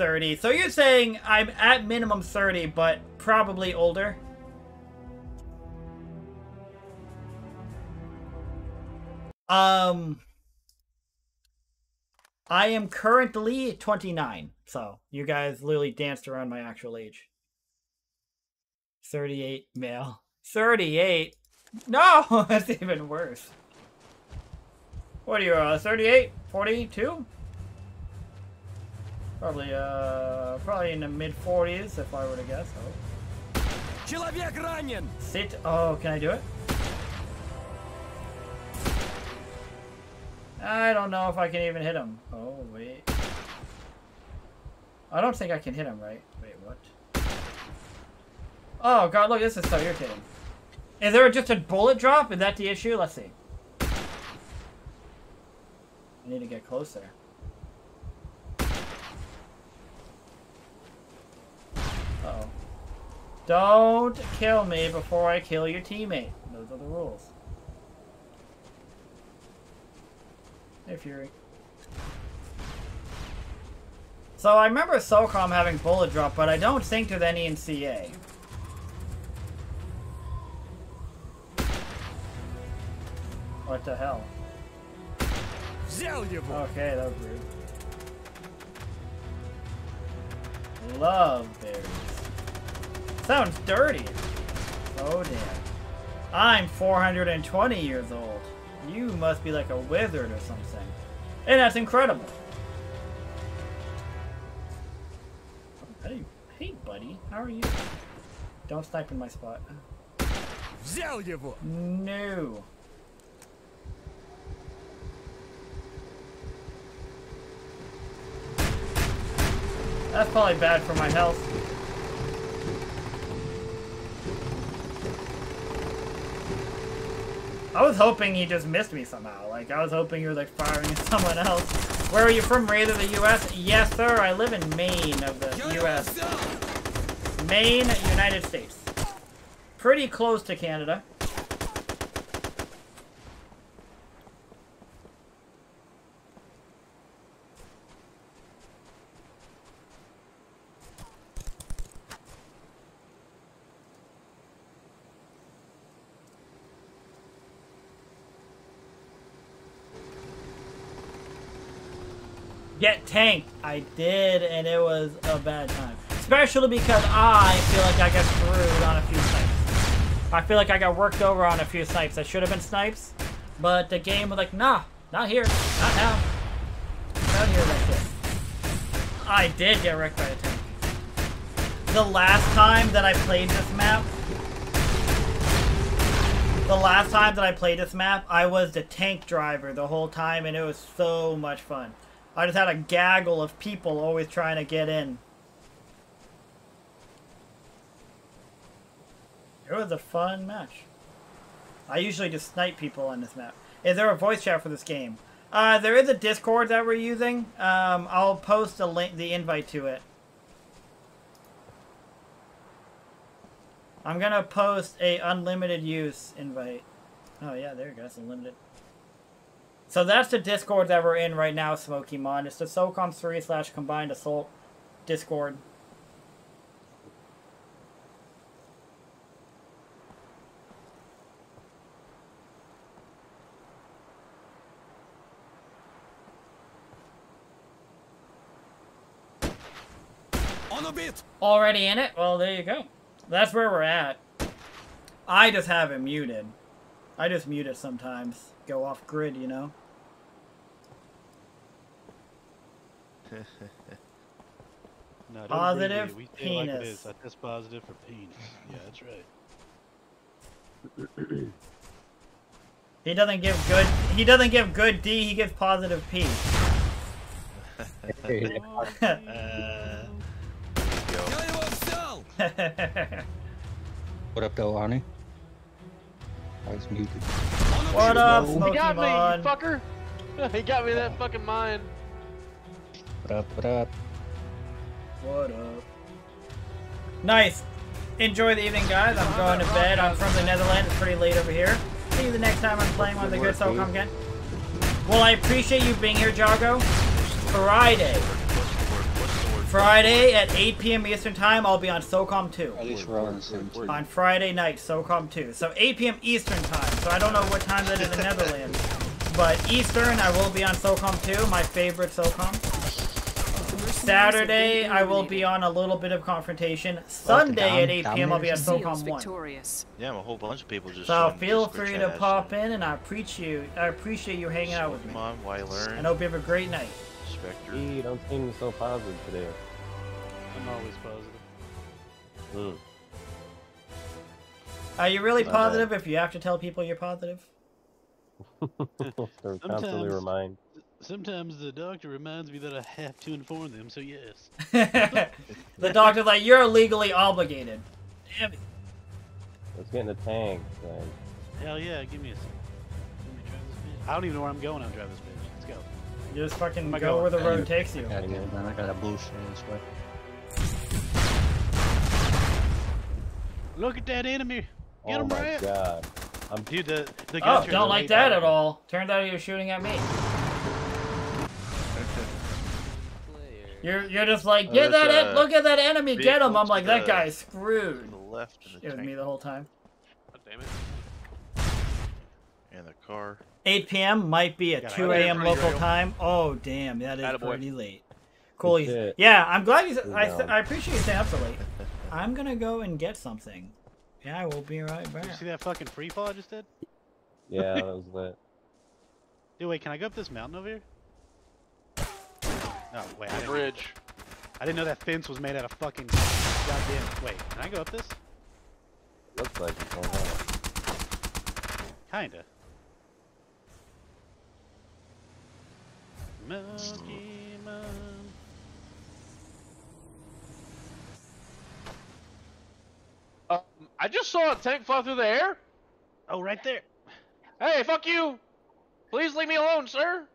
least 30. So you're saying I'm at minimum 30, but probably older? Um, I am currently 29. So you guys literally danced around my actual age. 38 male. 38? No, that's even worse. What are you, uh, 38? 42? Probably, uh, probably in the mid 40s if I were to guess. Oh. Человек ранен! Sit. Oh, can I do it? I don't know if I can even hit him. Oh, wait. I don't think I can hit him, right? Wait, what? Oh, God, look, this is so irritating. Is there just a bullet drop? Is that the issue? Let's see. I need to get closer. Don't kill me before I kill your teammate. Those are the rules. Hey, Fury. So I remember SOCOM having bullet drop, but I don't think there's any in CA. What the hell? Okay, that was rude. Love berries. Sounds dirty. Oh damn. I'm 420 years old. You must be like a wizard or something. And that's incredible. Hey, hey buddy, how are you? Don't snipe in my spot. No. That's probably bad for my health. Was hoping he just missed me somehow. Like, I was hoping he was, like, firing at someone else. Where are you from, Raider, the U.S.? Yes, sir. I live in Maine of the U.S. Maine, United States. Pretty close to Canada. Get tanked. I did, and it was a bad time. Especially because I feel like I got screwed on a few snipes. I feel like I got worked over on a few snipes. I should have been snipes, but the game was like, nah, not here, not now. Not here, that shit. I did get wrecked by a tank. The last time that I played this map, the last time that I played this map, I was the tank driver the whole time, and it was so much fun. I just had a gaggle of people always trying to get in. It was a fun match. I usually just snipe people on this map. Is there a voice chat for this game? Uh, there is a Discord that we're using. Um, I'll post the link, the invite to it. I'm gonna post a unlimited use invite. Oh yeah, there you go. It's unlimited. So that's the Discord that we're in right now, Smoky Mon. It's the SOCOM 3 slash Combined Assault Discord. On a bit. Already in it? Well, there you go. That's where we're at. I just have it muted. I just mute it sometimes. Go off grid, you know? no, positive we penis. Like it is. I test positive for penis. Yeah, that's right. he doesn't give good. He doesn't give good D. He gives positive P. uh, what up, though, Arnie? I was muted. What up, Pokemon? He got me, you fucker! he got me that fucking mine. What up, what up? What up? Nice. Enjoy the evening, guys. I'm going to bed. I'm from the Netherlands. It's pretty late over here. See you the next time I'm playing one of the good SOCOM again. Well, I appreciate you being here, Jago. Friday. Friday at 8 p.m. Eastern Time, I'll be on SOCOM 2. At least we're all on the same. On Friday night, SOCOM 2. So 8 p.m. Eastern Time. So I don't know what time that is in the Netherlands. But Eastern, I will be on SOCOM 2, my favorite SOCOM. Saturday, I will be on a little bit of confrontation. Sunday at 8 p.m. I'll be on Zeal's SOCOM 1. victorious. Yeah, a whole bunch of people just. So feel free to pop in, and I appreciate you. I appreciate you hanging out with me. Pokemon, why learn? And hope you have a great night. Spectre. Gee, don't seem so positive today. I'm always positive. Hmm. Are you really positive if you have to tell people you're positive? They're constantly Sometimes. remind. Sometimes the doctor reminds me that I have to inform them, so yes. the doctor's like, you're legally obligated. Damn it. Let's get in the tank. Then. Hell yeah, give me a second. Let me drive this bitch. I don't even know where I'm going. I'm driving this bitch. Let's go. You just fucking Oh my go God. where the road takes you. God damn, man, I got a bullshit this way. Look at that enemy. Get oh him my right. god. I'm Dude, the the Oh, don't like that better. at all. Turned out he was shooting at me. You're you're just like, Oh, get that, there's en- uh, look at that enemy, get him. I'm like, that the- guy's To screwed. the left in the It was me the whole time. God damn it. and the car. 8 p.m. might be at Got it. 2 a.m. local time. Oh, damn, that is Attaboy. pretty late. Cool. Good. Yeah, I'm glad you. I. I appreciate you staying up so late. I'm gonna go and get something. Yeah, I will be right Did you back. see that fucking free fall I just did? yeah, that was lit. Dude, wait, can I go up this mountain over here? No, wait, I didn't, Bridge. I didn't know that fence was made out of fucking goddamn. Wait, can I go up this? Looks like it's going on. Kinda. Monkey man. Um, I just saw a tank fly through the air. Oh, right there. Hey, fuck you! Please leave me alone, sir.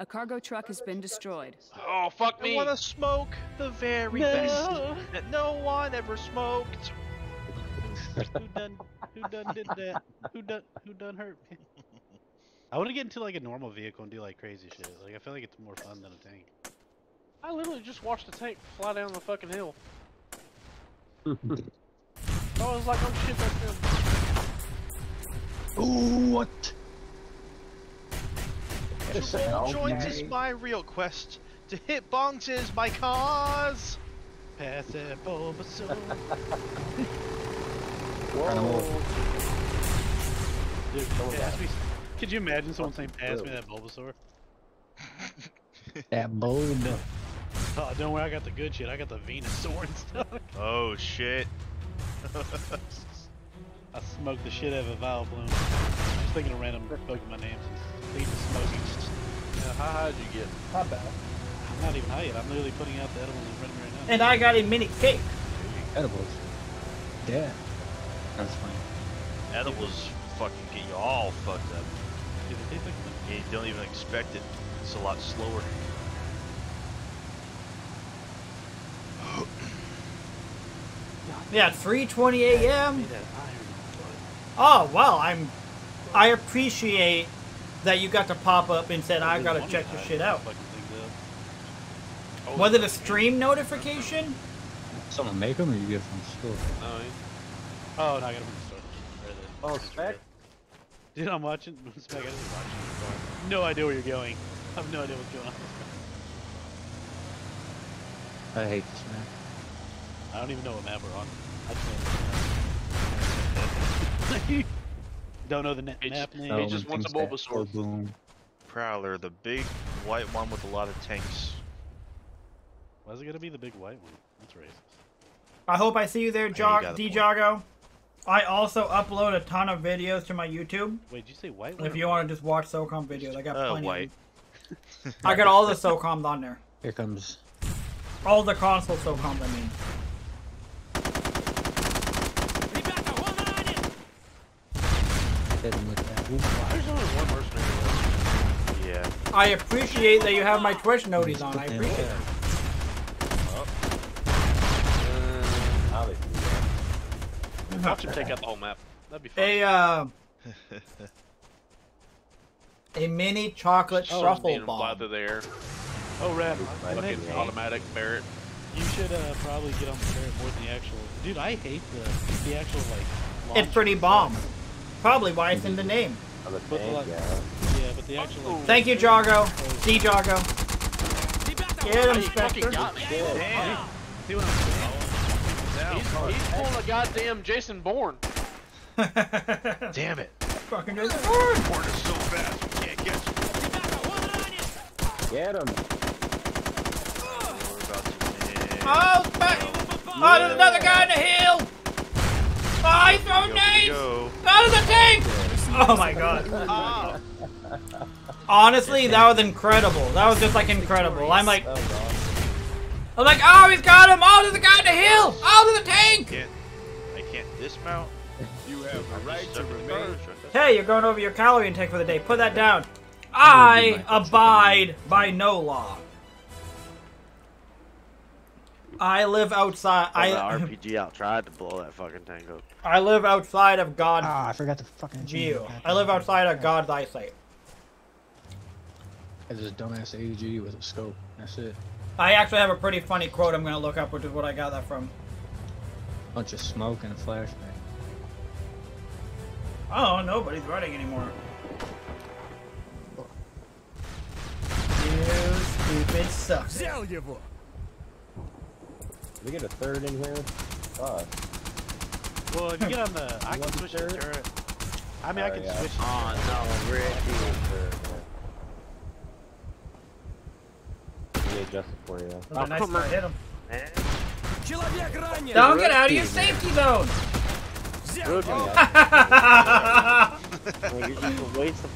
A cargo truck has been destroyed. Oh, fuck me! I want to smoke the very best that no one ever smoked. Who done? Who done did that? Who done? Who done hurt me? I want to get into like a normal vehicle and do like crazy shit. Like I feel like it's more fun than a tank. I literally just watched a tank fly down the fucking hill. I was like, oh shit, that's them. Ooh, what? All joins is my real quest to hit bongs is my cause. Pass that Bulbasaur. Dude, pass me. Could you imagine someone saying, "Pass me that Bulbasaur"? That bulb. Oh, don't worry, I got the good shit. I got the Venusaur and stuff. Oh shit. I smoked the shit out of a Vileplume. Just thinking of random Pokemon names. Leave the smoking. Yeah, how high did you get? Not bad. I'm not even high yet. I'm literally putting out the edibles in front of me right now. And I got a mini cake. Edibles. Yeah. That's fine. Edibles fucking get you all fucked up. Dude, it tastes like You don't even expect it. It's a lot slower. Yeah, 3:20 a.m. made that iron. Oh well, I'm. I appreciate that you got to pop up and said I really gotta check to your shit these out. fucking things up. Was it a stream notification? Someone make them or you get from the store? Oh, yeah. Oh, no, I got them in the store. Right there. Oh, That's spec? Dude, I'm watching. Spec, I just watching the car. No idea where you're going. I have no idea what's going on. I hate this man. I don't even know what map we're on. I just know Don't know the net It's- map name. He just when wants a things get Bulbasaur. so boom. Prowler, the big white one with a lot of tanks. Why is it gonna be the big white one? That's racist. I hope I see you there, you Jog got a D. Jago. I also upload a ton of videos to my YouTube. Wait, did you say white? If you want to just watch SOCOM videos, I got Uh, plenty. white. I got all the SOCOMs on there. Here comes. All the console SOCOMs, I mean. Hit him with that. There's only one mercenary Yeah. I appreciate that you have my Twitch noties on. I appreciate it. left. Uh, Obviously. watch him take out the whole map. That'd be fun. A uh, a mini chocolate Oh, truffle bomb. through the air. Oh, rad. Right They make, there. Fucking automatic Barrett. You should uh, probably get on the turret more than the actual. Dude, I hate the the actual like. It's pretty itself. bomb. Probably why it's in the name. On the tank, yeah. Yeah, but the actual. Like, Thank you, Jargo. See Jargo. Get him, Spectre. got me. Damn. See what I'm saying? He's, he's pulling a goddamn Jason Bourne. Damn it. Fucking just. Porn is so fast, you can't catch it. Get him. We're about to Oh, Spec- Oh, there's another guy in the hill. Oh, he's throwing nades. go. Out of the tank. Oh my god. Ah, Honestly, that was incredible. That was just like incredible. I'm like, That was awesome. I'm like, oh, he's got him. Oh, there's a guy in the hill. Oh, there's a tank. Can't, I can't dismount. You have the right to Stuck in the remain. garbage truck. That's- Hey, you're going over your calorie intake for the day. Put that down. I abide by no law. I live outside. I I RPG out tried to blow that fucking tank up. I live outside of God Ah, I forgot to fucking. view. I live outside of God's eyesight. It's this dumbass AG with a scope. That's it. I actually have a pretty funny quote I'm gonna look up, which is what I got that from. Bunch of smoke and a flashbang. Oh, nobody's running anymore. You stupid suck we get a third in here? Fuck. Well, if you get on the, I can switch the turret. I mean, I oh, can yeah. switch. Oh no, Ricky. adjust it for you. Oh, oh nice come on. Hit him. Man. Don't get out of your safety zone!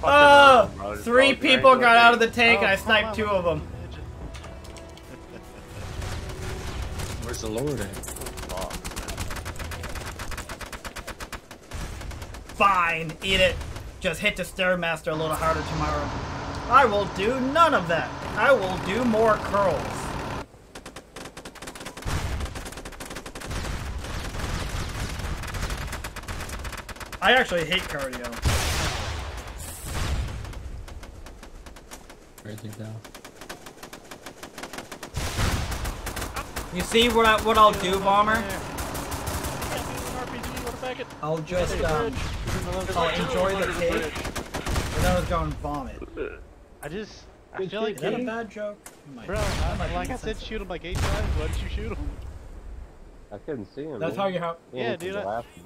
Oh, three people got out of the tank and I oh, sniped two of them. Where's the Lord at? Fine, eat it. Just hit the Stairmaster a little harder tomorrow. I will do none of that. I will do more curls. I actually hate cardio. Where's he You see what I what I'll do, bomber? RPG, what a packet. I'll just um, I'll enjoy the cake, and then I was going vomit. I just, I feel like, Is that a bad joke? Bro. I, That might like I said, shoot him like eight times. Why didn't you shoot him? I couldn't see him. That's man. how you have. Yeah, dude, I- laughing.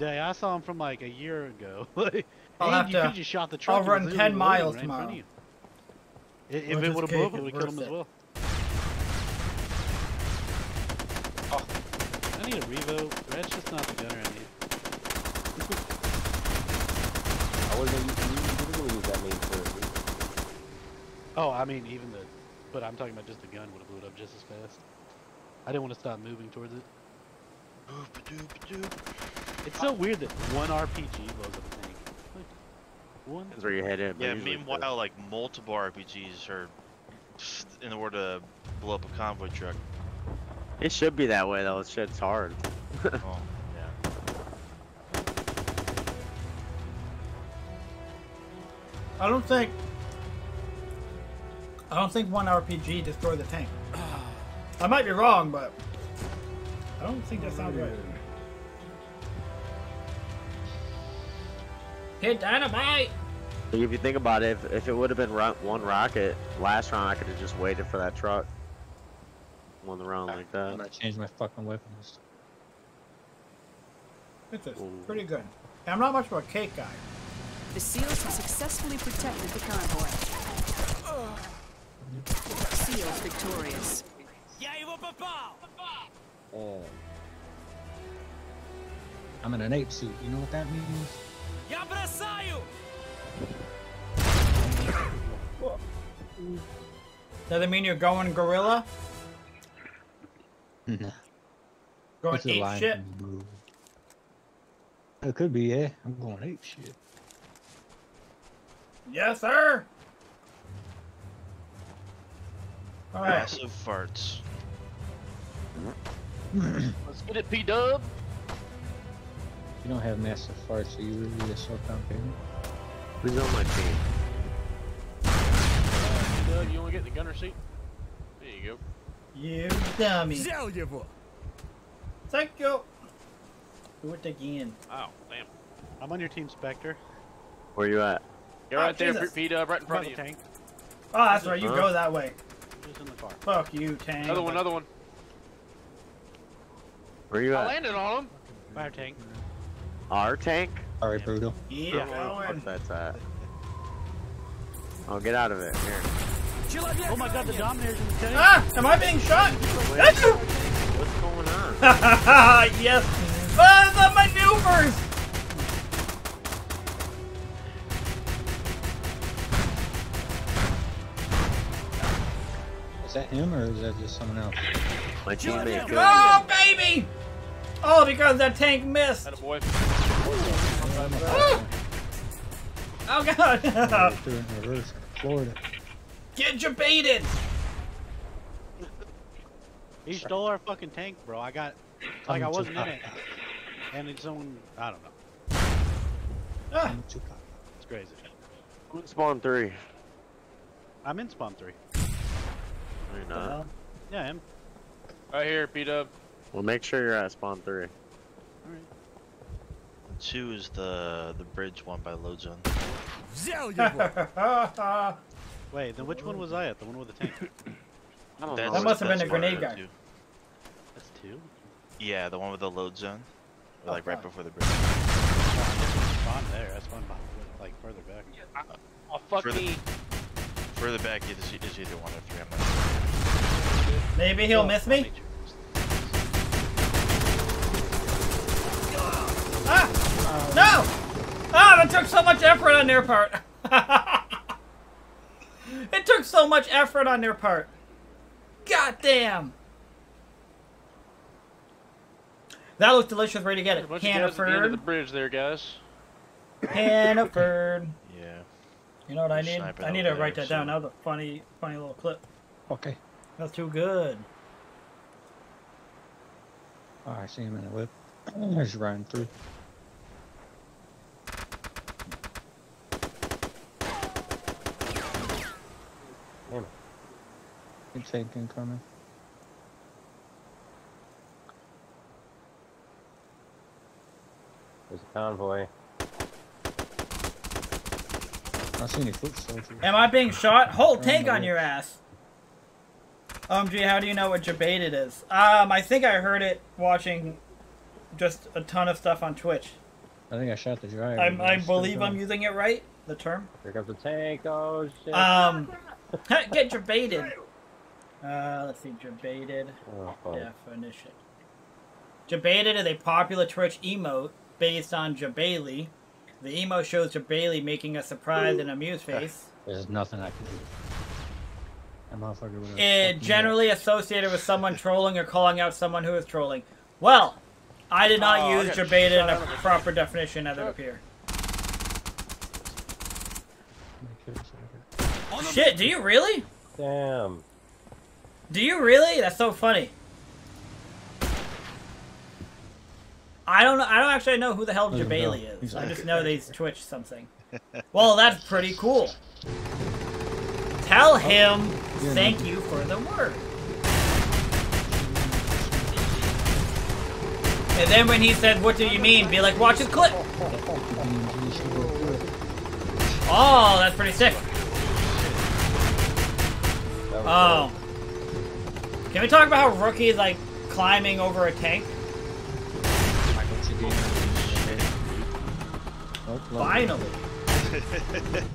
I saw him from like a year ago. Like, I'll and have you to- could've just shot the truck. I'll run 10 miles right in front of tomorrow. you. If it would have blew cake, up, it it's would kill him as well. Oh. I need a revo. Red's just not the gunner I need. I wasn't using, you didn't use that main turret. Oh, I mean, even the. But I'm talking about just the gun would have blew it up just as fast. I didn't want to stop moving towards it. It's so weird that one RPG blows up a tank. Like, one. That's where you head in. but Yeah, meanwhile, the- like multiple RPGs are in order to blow up a convoy truck. It should be that way though. Shit's hard. Oh, yeah. I don't think. I don't think one RPG destroyed the tank. I might be wrong, but I don't think that sounds right. Hit dynamite! If you think about it, if, if it would have been one rocket last round, I could have just waited for that truck. Won the round like I'm that. gonna change my fucking weapons. It's just pretty good. And I'm not much of a cake guy. The SEALs have successfully protected the convoy. SEALs victorious. And I'm in an ape suit. You know what that means? Does it mean you're going gorilla? Mm-hmm. Nah. Going It's ape line shit? from the movie. It could be, yeah. I'm going ape shit. Yes, sir! Alright. Massive farts. Let's get it, P Dub. You don't have massive farts, so you really a SOCOM payment. Who's on my team? Uh, P Dub, you want to get in the gunner seat? There you go. You dummy. Взял его. Thank you. Do it again. Oh, damn. I'm on your team, Spectre. Where you at? You're Oh, right there, Jesus. Pete, uh, right in I'm front on of the you. tank. Oh, that's right. You Huh? go that way. Just in the car. Fuck you, tank. Another one, another one. Where you I at? landed on him. Fire tank. Our tank? Alright, brutal. Yeah, Where the going. fuck that's at. Oh, get out of it. Here. Oh my god, the Dominator's in the tank. Ah! Am I being shot? What's going on? yes! Ah, the maneuvers! Is that him or is that just someone else? My teammate killed. Oh, baby! Oh, because that tank missed. Had boy. Ah! Oh, God. threw in reverse. Florida. Get your bait in. He stole our fucking tank, bro. I got, like, I wasn't in it. And it's on, I don't know. Ah. It's crazy. I'm in spawn three. I'm in spawn three. Are you not? Uh, yeah, I am. Right here, beat up. Well, make sure you're at spawn three. Alright. Two is the the bridge one by low zone. Zell, Wait, then which one was I at? The one with the tank? I don't That's- That must have been that's a grenade guy. two. That's two. Yeah, the one with the load zone. Or, like right before the bridge. Oh, I didn't spawn there. I spawned behind, like further back. Oh, fuck For the- me. Further back is, is either one or three. I'm not sure. Maybe he'll miss me? Ah! No! Ah, that took so much effort on their part. it took so much effort on their part. God damn. That looks delicious. Ready to get it. bunch of guys at the end the bridge there, guys. Hannaford. Yeah. You know what I They're need? I need over to write there, that down. so- That was a funny, funny little clip. Okay. That's too good. Oh, I see him in the whip. He's riding through. Good tank incoming. There's a convoy. I see any foot soldiers. Am I being shot? Whole Oh, tank on your ass. OMG, how do you know what jebaited is? Um, I think I heard it watching just a ton of stuff on Twitch. I think I shot the driver. I'm, I believe I'm using it right, the term. Here comes the tank. Oh shit. Um, get jebaited. Uh, let's see, jebaited oh, definition. Jebaited is a popular Twitch emote based on Jebailey. The emote shows Jebailey making a surprised and amused face. There's nothing I can do. That motherfucker would have. It generally associated with someone trolling or calling out someone who is trolling. Well, I did not Oh, use got jebaited in a out of the proper definition as it truck. appear. Shit, do you really? Damn. Do you really? That's so funny. I don't know. I don't actually know who the hell There you go. Jebailey is. He's I just know they Twitch something. Well, that's pretty cool. Tell him Yeah, thank you for the word. And then when he said, "What do you mean?" Be like, "Watch his clip." Oh, that's pretty sick. Oh. Can we talk about how Rookie's like climbing over a tank? Finally.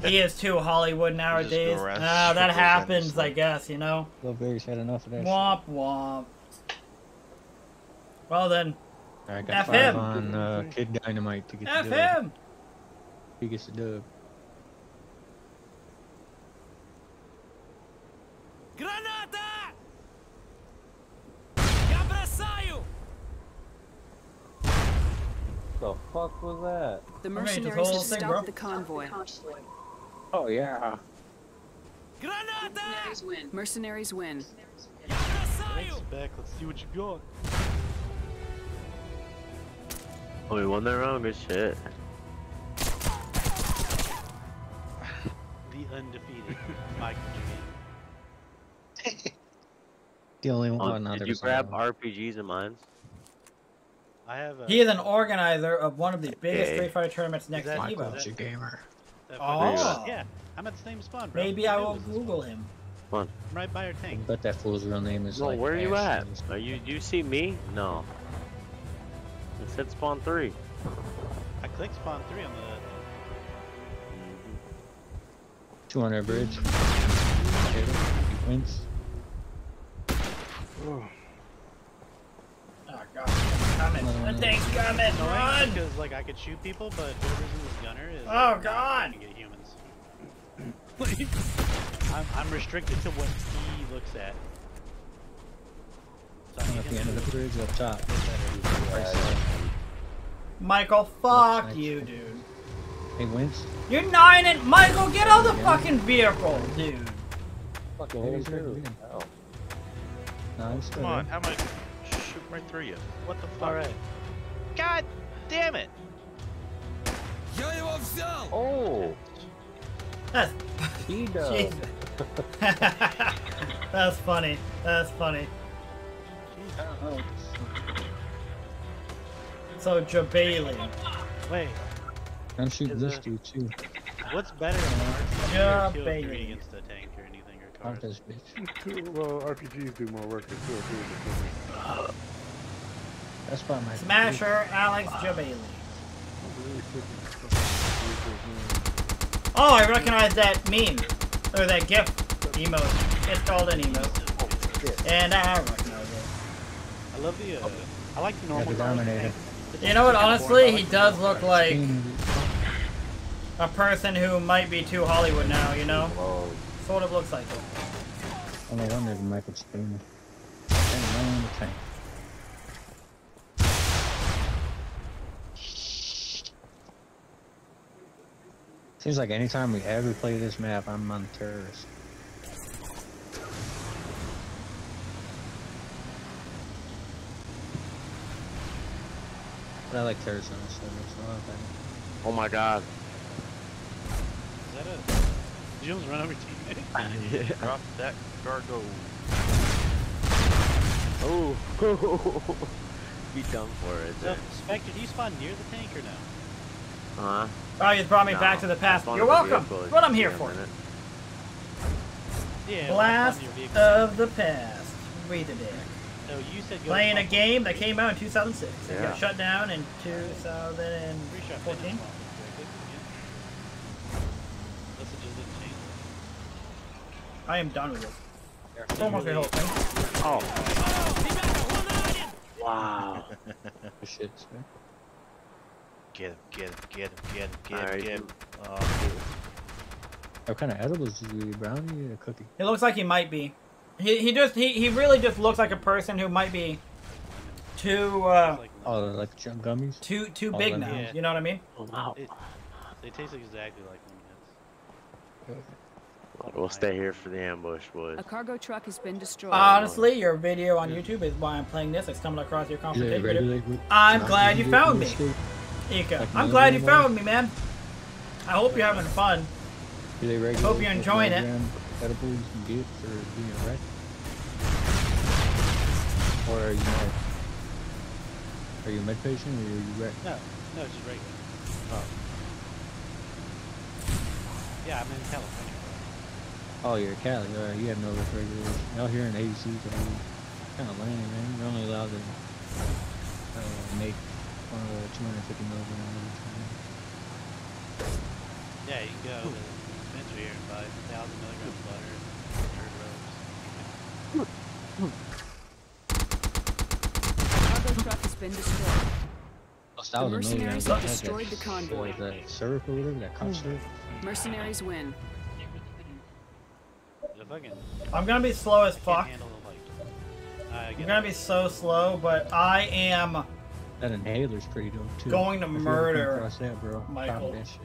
he is too Hollywood nowadays. around Ah, that happens, I guess, you know? Little Berry's had enough of that. Womp womp. Well then, I got F five him. on uh, Kid Dynamite to get F the dub. him! He gets the dub. the fuck was that? The mercenaries have stopped the convoy. Oh yeah. Granada! Mercenaries win. Mercenaries win. Back. Let's see what you got. Oh, we won that round. Good shit. the undefeated Mike The only um, one. Um, did you grab RPGs and mines? I have. A, He is an organizer of one of the biggest Okay. Street Fighter tournaments next to that- Michael, Evo. it's a gamer. that Oh. Yeah, I'm at the same spawn, bro. Maybe I knew will was this Google spawn. him. I'm right by your tank. But that fool's real name is No, like. where are you at? Are you? Do you see me? No. It said spawn three. I clicked spawn three on the. 200 bridge. He wins. Oh god, coming. The thing's coming. Run! Because like I could shoot people, but whoever's in this gunner is. Oh, like, God. get humans. I'm, I'm restricted to what he looks at. So I I'm at the end of the bridge up top. get better. Right side. Michael, fuck Nice. you, dude. He wins. You're nine and Michael, get out of the fucking vehicle, dude. Fucking hit him He's right too. Oh. No, Come on, how am I shoot right through you? What the fuck? Alright. God damn it! Oh, That's, he does. Jesus. That's funny. That's funny. So Jebailey. Wait, I'm shooting this dude too. what's better than RC Yeah, or kill baby. three against the tank or anything or cars? Well, RPGs do more work than two or three. That's probably my Smasher Alex Jebailey. Oh, I recognize that meme. Or that GIF emote. It's called an emote. And I recognize it. I love the. Uh, I like the Yeah, normal. the. Dominator. You know what, honestly, he does look like a person who might be too Hollywood now, you know? Oh, Sort of looks like it. Oh, no wonder the Michael Spooner. Dang, man, the tank. Seems like anytime we ever play this map, I'm on terrorist. But I like terrorists on this server, so I like Oh my god. Is that a? Did you almost run over teammate? Drop that cargo. Oh. Be done for it. So, Spectre, do you spawn near the tank or no? Huh? Oh, you brought me back to the past. You're welcome. vehicle, What I'm here for. minute. Yeah. Blast spawned near vehicle. of the past. Read the dick. No, you said go Playing a game that came out in 2006. It Yeah. got shut down in Pretty sure I 2014. spawn correctly, yeah. Unless it just didn't change. I am done with this. It's almost the whole thing. Oh. Wow. Shit, man. Get him, get him, get him, get him, get him, Alright, get him. Oh, What kind of edibles did you eat? Brownie or a cookie? It looks like he might be. He, he just he, he really just looks like a person who might be too uh Oh, like junk gummies? too too Oh, big now. Yeah. You know what I mean? Oh, wow. it, they taste exactly like lemon We'll stay here for the ambush, boys. A cargo truck has been destroyed. Honestly, your video on YouTube is why I'm playing this. I stumbled across your Do they conversation video. regulate with- I'm glad you found with me. State? Ika, Like I'm glad you one? found me, man. I hope you're having fun. Do they regulate Hope you're what enjoying it. milligram Edibles you can get for being a wreck? Or are you med? Are you a med patient or are you wreck? No, no, it's just regular. Oh. Yeah, I'm in California. Oh, you're a Cali. Uh, you have no regulation. Out here in AC, kind of lame, man. You're only allowed to uh, make one of the 250 milligram at a time. Yeah, you can go to the dispensary here and buy 1,000 milligrams of butter and third Cargo truck has been destroyed. Plus, that was mercenaries have I had that- destroyed the convoy. what was that syrup or whatever, that cough hmm. syrup. Mercenaries win. ropes. The fucking I'm gonna be slow as fuck. handle the. I I'm gonna be so slow, but I am That inhaler's pretty dope too. Going to If you ever come murder across that, bro. Pop Michael. that shit.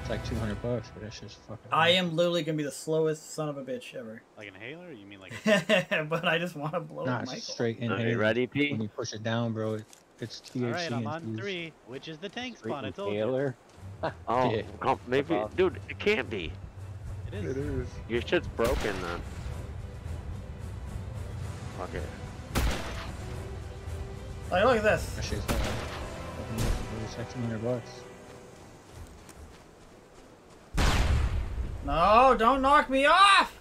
It's like 200 bucks, but that shit's fucking. I am literally gonna be the slowest son of a bitch ever. Like an inhaler? You mean like but I just want to blow Not Michael. straight Are inhaler. you ready, P? When you push it down, bro, it, it's THC All right, I'm on infused. three, which is the tank Straight spawn. I told you. inhaler. Oh, Yeah. oh, maybe, dude, it can't be. It It is. is. Your shit's broken then. Fuck it. Like, look at this. That shit's like, it's like 200 bucks. No, don't knock me off!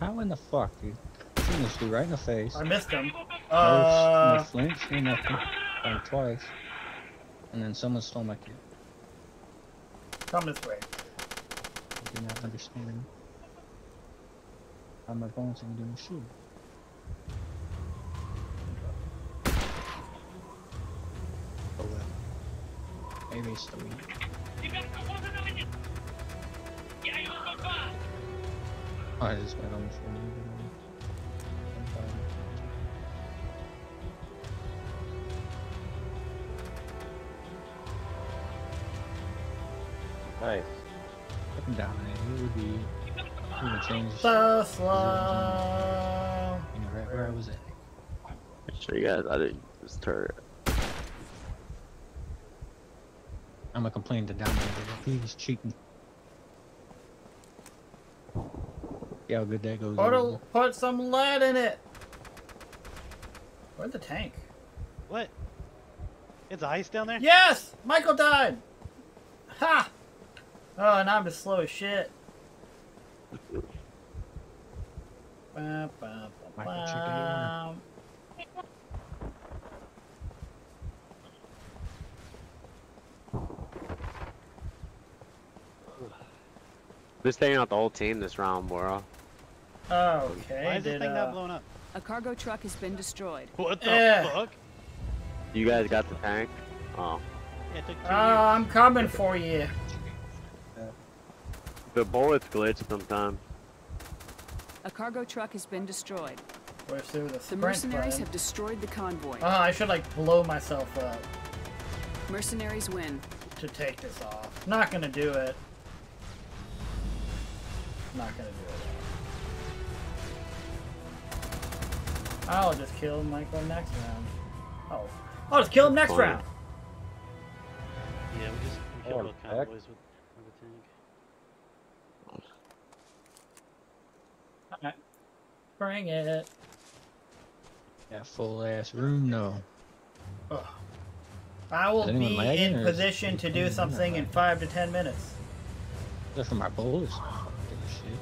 How in the fuck, dude? Shooting this dude right in the face. I missed him. No, Uh, no flinch, no nothing. Like twice. And then someone stole my kid. come this way. I do not understand how my phone's ain't doing shit. Oh well. Maybe it's. Oh, I just went on the phone. Nice. Fucking dominate. It would be. It would change. So slow. You know, right where I was at. Show you guys I didn't use this turret. I'm gonna complain to Dominator. He's cheating. Yeah, how good that goes. Put, a, put some lead in it. Where's the tank? What? It's ice down there? Yes! Michael died! Ha! Oh, and I'm just slow as shit. Ba, ba, ba, Michael, check it taking out the whole team this round, bro. Okay, Why is this did, thing uh, not blowing up? A cargo truck has been destroyed. What the Eh. fuck? You guys got the tank? Oh. Yeah, it took two Oh, I'm coming for you. The bullets glitch sometimes. A cargo truck has been destroyed. Where's through the The mercenaries button? have destroyed the convoy. Oh, I should like blow myself up Mercenaries win. to take this off. Not gonna do it. Not gonna do it. I'll just kill Michael next round. Oh, I'll just kill him next round. Yeah, we just we killed Damn, both convoys with, with the tank. Alright. Bring it. That full ass room, no. Ugh. Oh. I will be in or is it position to do something in five to ten minutes. That's for my bullets. Fuck this shit.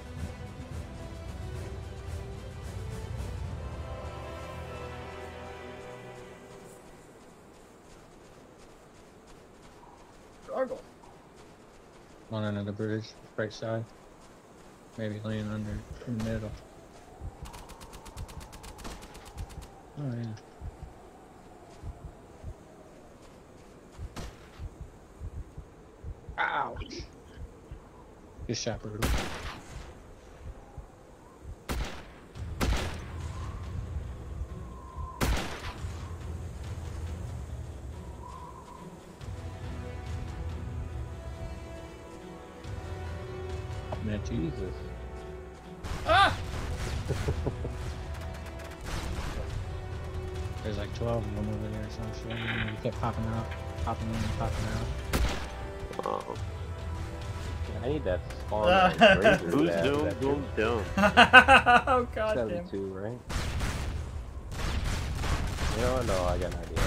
Struggle. One under the bridge, right side. Maybe laying under in the middle. Oh yeah. Ouch. Good shot, Brutal. Man, Jesus. There's like 12 of them over there or some shit. And they kept popping out, popping in and popping out. Oh. I need that spawn. Uh, like, Who's Doom? that Doom, Doom. oh god damn. 72, right? You know? No, I got an idea.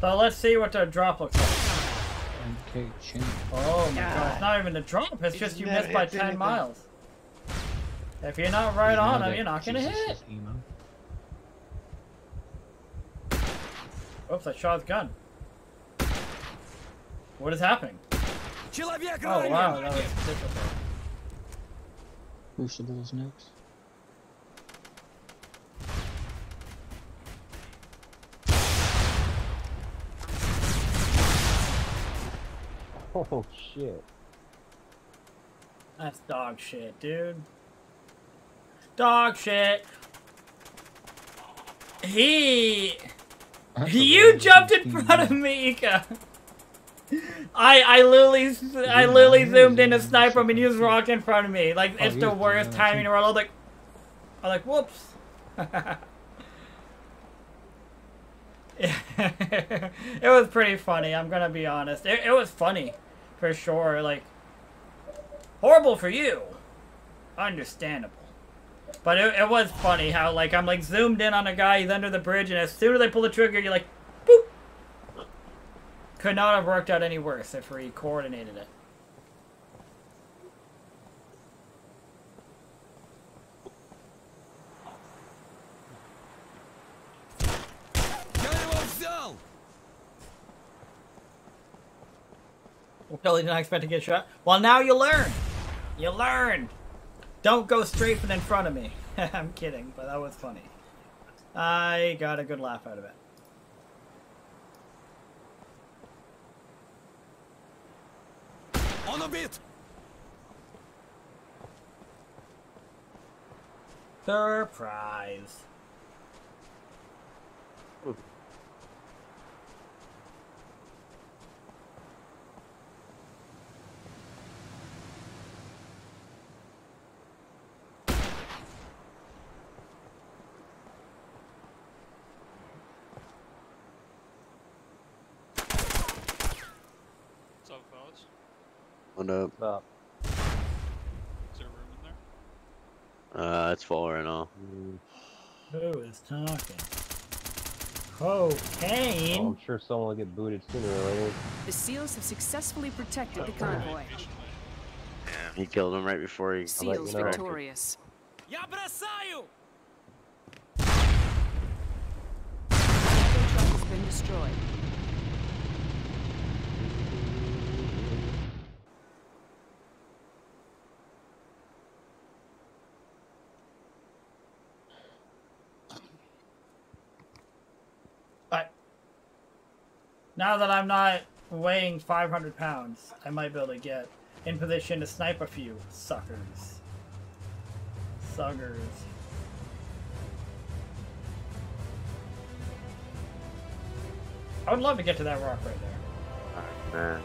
So let's see what the drop looks like. MK chin. Oh my god, it's not even a drop, it's It just you missed by 10 anything. miles. If you're not right You know on him, you're not gonna Jesus hit. is. Oops, I shot his gun. What is happening? Oh wow, that was difficult. Crucible's next. Oh shit. That's dog shit, dude. Dog shit. He... That's You jumped in front of me, Ika. I I literally I literally zoomed in to snipe him and he was walking in front of me. Like Oh, it's the worst timing in the world. I was like, I was like, whoops. it was pretty funny. I'm gonna be honest. It, it was funny, for sure. Like Horrible for you. Understandable. But it, it was funny how, like, I'm, like, zoomed in on a guy, he's under the bridge, and as soon as I pull the trigger, you're like, boop! Could not have worked out any worse if we coordinated it. Totally didn't expect to get shot. Well, now you learn. You learn. Don't go straight strafing in front of me. I'm kidding, but that was funny. I got a good laugh out of it. On a bit! Surprise. What's up, fellas? What up? Stop. Is there room in there? Uh, it's full right now. Who is talking? Oh, Cocaine? I'm sure someone will get booted sooner or later. The SEALs have successfully protected the convoy. Yeah, he killed him right before he. SEALs you know. victorious. Я бросаю! Cargo truck has been destroyed. Now that I'm not weighing 500 pounds, I might be able to get in position to snipe a few suckers. Suckers. I would love to get to that rock right there. Man.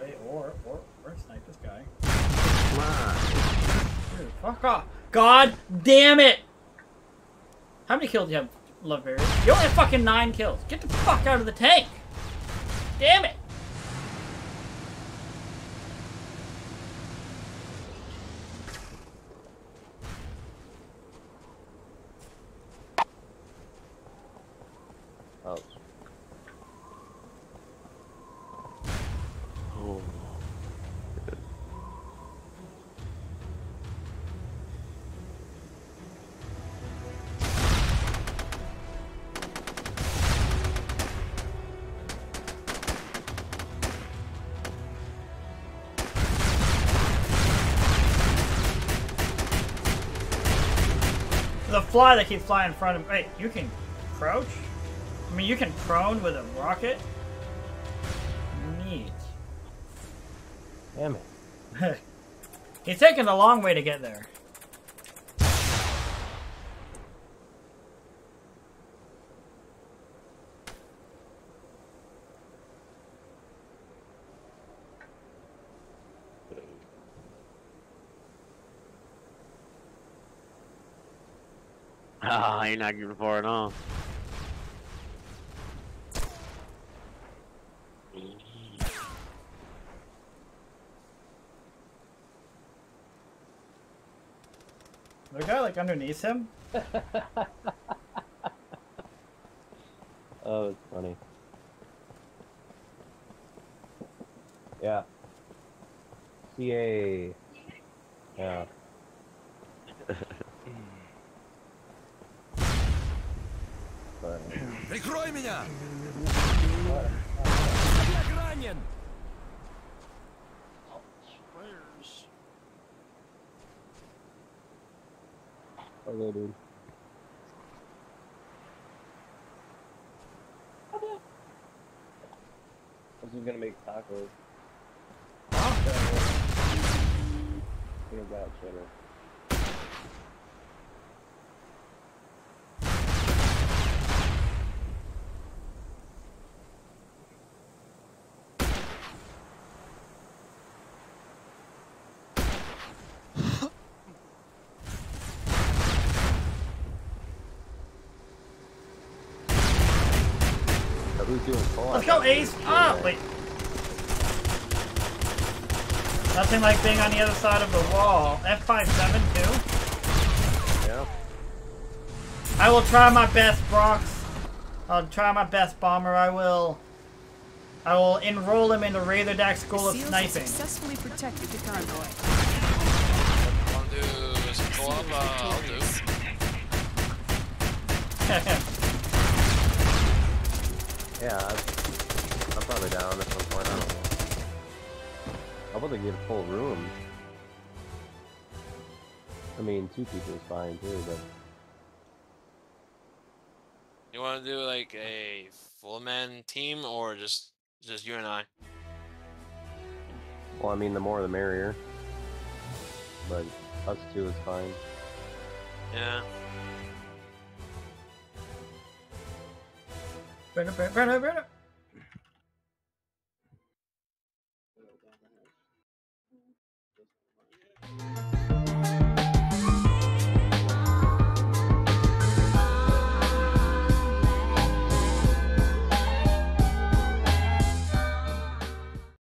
Wait, or, or, or snipe this guy. Come on. Dude, fuck off. God damn it! How many kills do you have, Loveberry? You only have fucking nine kills. Get the fuck out of the tank! Damn it! The fly that keeps flying in front of me. Wait, you can crouch? I mean, you can prone with a rocket? Neat. damn it. He's taking a long way to get there. Ah, you're not getting far at all. The guy like underneath him? Oh, it's funny. Yeah. CA. Yeah. Okay, dude. This is gonna make tacos. We don't got cheddar. Who's doing fine? Let's go, Ace! Ah, wait. Nothing like being on the other side of the wall. F57 too? Yeah. I will try my best, Brox. I'll try my best, Bomber. I will... I will enroll him in the RazorDak School of Sniping. successfully protected the convoy. Want to do some co-op? Uh, I'll do. Yeah, I, I'm probably down at some point. I don't know. I want to get a full room. I mean, two people is fine too, but You want to do like a full man team or just just you and I? well, I mean, the more the merrier. But us two is fine. Yeah. It, burn it, burn it. Seals